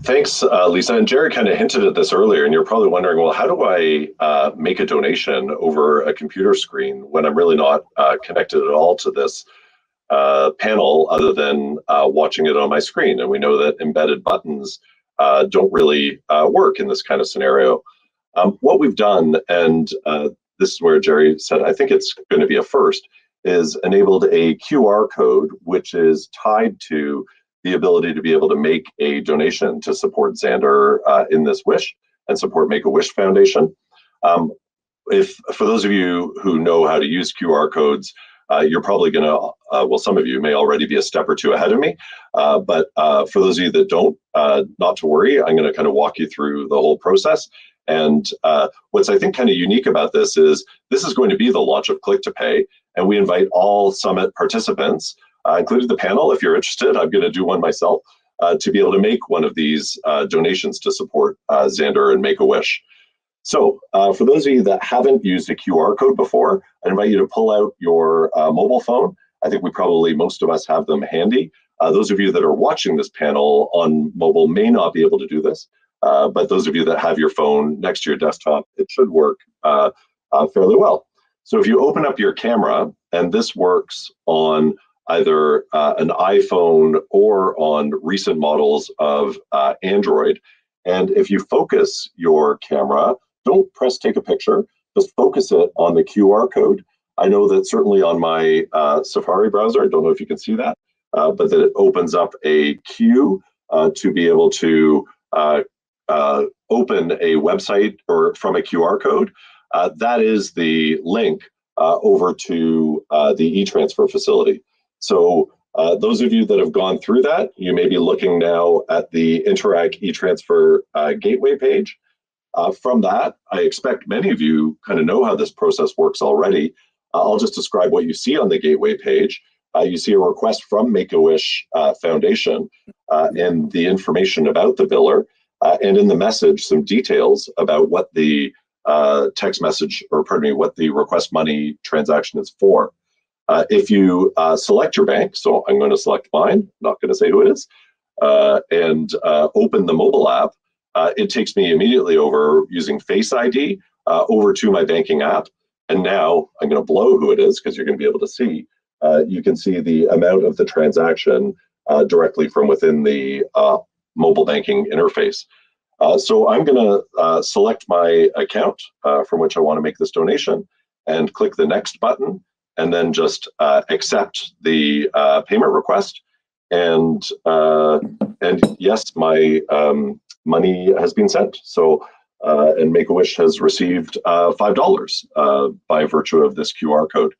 Thanks, uh, Lisa. And Jerry kind of hinted at this earlier, and you're probably wondering, well, how do I uh, make a donation over a computer screen when I'm really not uh, connected at all to this uh, panel other than uh, watching it on my screen? And we know that embedded buttons uh, don't really work in this kind of scenario. Um, what we've done, and this is where Jerry said, I think it's going to be a first, is enabled a QR code which is tied to the ability to be able to make a donation to support Xander uh, in this wish and support Make-A-Wish Foundation. Um, if for those of you who know how to use QR codes, uh, you're probably going to, uh, well, some of you may already be a step or two ahead of me, uh, but uh, for those of you that don't, uh, not to worry, I'm going to kind of walk you through the whole process. And what's I think kind of unique about this is this is going to be the launch of Clik2pay, and we invite all Summit participants uh, including the panel. If you're interested, I'm going to do one myself uh, to be able to make one of these uh, donations to support uh, Xander and Make-A-Wish. So uh, for those of you that haven't used a QR code before, I invite you to pull out your uh, mobile phone. I think we probably, most of us have them handy. those of you that are watching this panel on mobile may not be able to do this, but those of you that have your phone next to your desktop, it should work fairly well. So if you open up your camera, and this works on either uh, an iPhone or on recent models of uh, Android. And if you focus your camera, don't press take a picture, just focus it on the QR code. I know that certainly on my uh, Safari browser, I don't know if you can see that, uh, but that it opens up a queue uh, to be able to uh, open a website or from a QR code. that is the link over to the e-transfer facility. So uh, those of you that have gone through that, you may be looking now at the Interac eTransfer uh, gateway page. Uh, from that, I expect many of you kind of know how this process works already. Uh, I'll just describe what you see on the gateway page. Uh, you see a request from Make-A-Wish uh, Foundation and the information about the biller, and in the message, some details about what the text message, or pardon me, what the request money transaction is for. Uh, if you uh, select your bank, so I'm going to select mine, not going to say who it is, uh, and uh, open the mobile app, uh, it takes me immediately over using Face ID over to my banking app. And now I'm going to blow who it is because you're going to be able to see. you can see the amount of the transaction directly from within the mobile banking interface. so I'm going to select my account from which I want to make this donation and click the next button and then just uh, accept the uh, payment request. And uh, and yes, my um, money has been sent. So uh, and Make a Wish has received uh, five dollars uh, by virtue of this QR code.